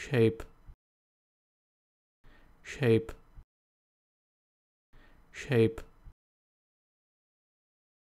shape. Shape. Shape.